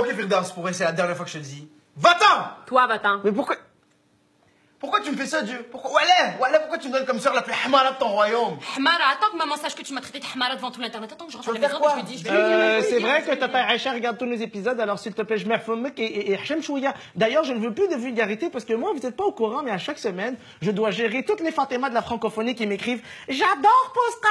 Ok, Firdaus, pour c'est la dernière fois que je te le dis. Va-t'en Toi, va-t'en. Mais pourquoi pourquoi tu me fais ça, Dieu? Pourquoi Wallah, Wallah, pourquoi tu me donnes comme sœur la plus hamara de ton royaume? Hamara, attends que maman sache que tu m'as traité de Hamara devant tout l'internet. Attends que je rentre à la maison quoi et je lui dis. je- Euh, c'est vrai que Tata Aïcha regarde tous nos épisodes, alors s'il te plaît, je m'informe et, et, et Hachem Chouya. D'ailleurs, je ne veux plus de vulgarité parce que moi, vous n'êtes pas au courant, mais à chaque semaine, je dois gérer toutes les fantémas de la francophonie qui m'écrivent J'adore Post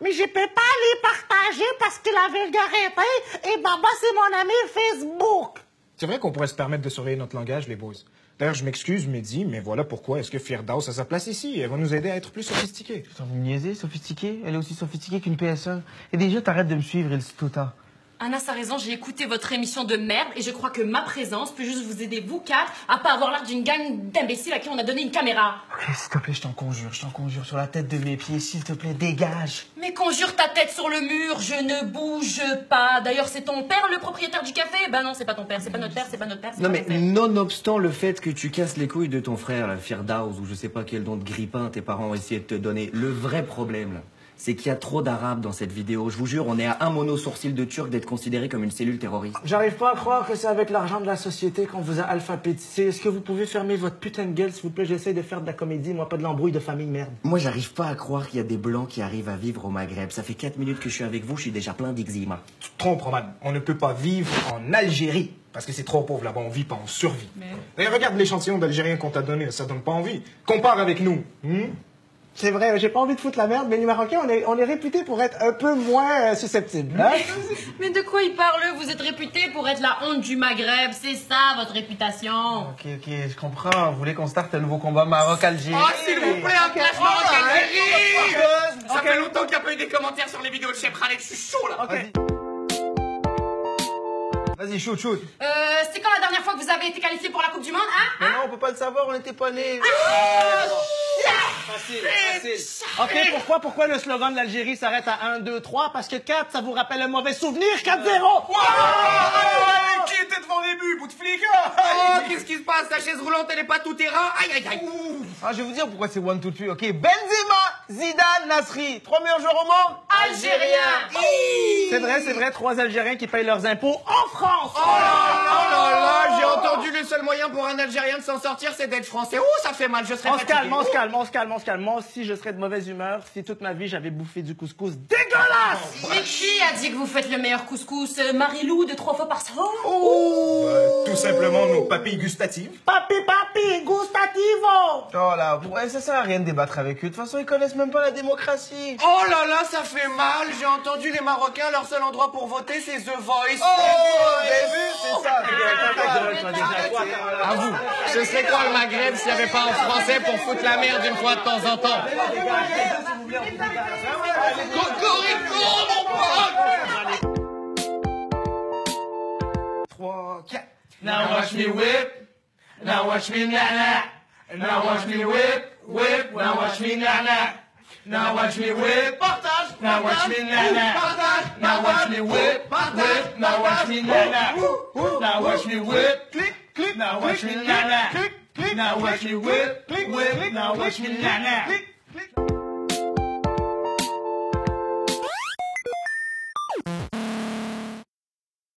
mais je peux pas les partager parce que la vulgarité et Baba, c'est mon ami Facebook. C'est vrai qu'on pourrait se permettre de surveiller notre langage, les boys. D'ailleurs, je m'excuse, Mehdi, mais voilà pourquoi est-ce que Firdaus a sa place ici. Elle va nous aider à être plus sophistiqués. Putain, vous me niaisez, sophistiquée? Elle est aussi sophistiquée qu'une PSE. Et déjà, t'arrêtes de me suivre, Il Tota. Anas a raison, j'ai écouté votre émission de merde et je crois que ma présence peut juste vous aider, vous quatre, à pas avoir l'air d'une gang d'imbéciles à qui on a donné une caméra. Ok, s'il te plaît, je t'en conjure, je t'en conjure, sur la tête de mes pieds, s'il te plaît, dégage. Mais conjure ta tête sur le mur, je ne bouge pas. D'ailleurs, c'est ton père le propriétaire du café? Ben non, c'est pas ton père, c'est pas notre père, c'est pas notre père. c'est Non pas mais notre père. nonobstant le fait que tu casses les couilles de ton frère, la Firdaus, ou je sais pas quel don de grippin tes parents ont essayé de te donner, le vrai problème, là, c'est qu'il y a trop d'arabes dans cette vidéo. Je vous jure, on est à un mono sourcil de turc d'être considéré comme une cellule terroriste. J'arrive pas à croire que c'est avec l'argent de la société qu'on vous a alphabétisé. Est-ce que vous pouvez fermer votre putain de gueule, s'il vous plaît? J'essaie de faire de la comédie, moi, pas de l'embrouille de famille, merde. Moi, j'arrive pas à croire qu'il y a des blancs qui arrivent à vivre au Maghreb. Ça fait 4 minutes que je suis avec vous, je suis déjà plein d'eczéma. Tu te trompes, Roman. On ne peut pas vivre en Algérie. Parce que c'est trop pauvre là-bas, on vit pas, on survit. Regarde l'échantillon d'Algériens qu'on t'a donné, ça donne pas envie. Compare avec nous. hmm? C'est vrai, j'ai pas envie de foutre la merde, mais les Marocains, on est, on est réputés pour être un peu moins euh, susceptibles. hein? Mais de quoi il parle Vous êtes réputé pour être la honte du Maghreb, c'est ça votre réputation. Ok, ok, je comprends. Vous voulez qu'on starte un nouveau combat Maroc-Algérie? Oh, s'il vous plaît, un clash Maroc-Algérie Ça fait longtemps qu'il n'y a pas eu des commentaires sur les vidéos de Chef Khaled, je suis chaud là Vas-y, shoot, shoot. Euh, c'est quand la dernière fois que vous avez été qualifié pour la Coupe du Monde, hein? Mais non, on peut pas le savoir, on n'était pas nés. Facile, facile. Ok, pourquoi, pourquoi le slogan de l'Algérie s'arrête à 1, 2, 3 Parce que 4, ça vous rappelle un mauvais souvenir, 4-0 Qui était devant les buts, bout de flic Oh, qu'est-ce qui se passe? La chaise roulante, elle est pas tout terrain. Aïe, aïe, aïe. Ah, je vais vous dire pourquoi c'est one, two, three. Ok, Benzema, Zidane, Nasri, trois meilleurs joueurs au monde? Algérien. C'est vrai, c'est vrai, trois Algériens qui payent leurs impôts en France. Oh là là, j'ai entendu le seul moyen pour un Algérien de s'en sortir, c'est d'être français. Oh, ça fait mal, je serais On se fatigué. calme, on se calme, on se calme, on se calme. Moi aussi, je serais de mauvaise humeur si toute ma vie j'avais bouffé du couscous dégueulasse. Mais qui a dit que vous faites le meilleur couscous Euh, Marilou de trois fois par semaine Euh, tout simplement nos papilles gustatives. Papi, papi, gustativo. Oh là, ouais, ça sert à rien de débattre avec eux. De toute façon, ils connaissent même pas la démocratie. Oh là là, ça fait mal. J'ai entendu les Marocains, leur seul endroit pour voter, c'est The Voice. Oh, c'est ça. À vous. Ce serait quoi le Maghreb s'il n'y avait pas un Français pour foutre la merde une fois de temps en temps Cocorico, mon pote 3, 4. Now watch me whip. Now watch me na na. Now watch me whip, whip. Now watch me na na. Now watch me whip. Partage. Now watch me na na. Partage. Now watch me whip, whip. Now watch me na na. Now watch me whip. Click, click. Now watch me na na. Click, click. Now watch me whip, whip. Now watch me na na.